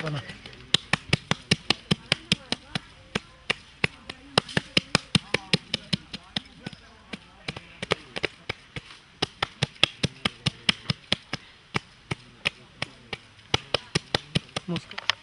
Bueno. Mosca.